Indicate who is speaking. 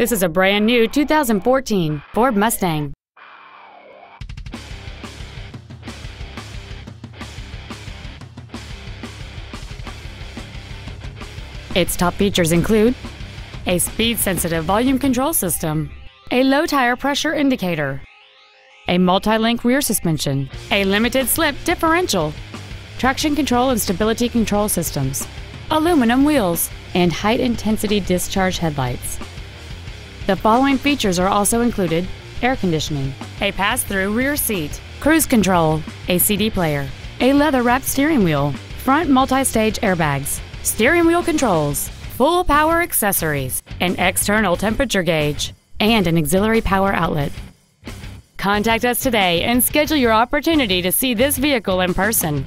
Speaker 1: This is a brand new 2014 Ford Mustang. Its top features include a speed-sensitive volume control system, a low tire pressure indicator, a multi-link rear suspension, a limited slip differential, traction control and stability control systems, aluminum wheels, and high-intensity discharge headlights. The following features are also included air conditioning, a pass-through rear seat, cruise control, a CD player, a leather-wrapped steering wheel, front multi-stage airbags, steering wheel controls, full power accessories, an external temperature gauge, and an auxiliary power outlet. Contact us today and schedule your opportunity to see this vehicle in person.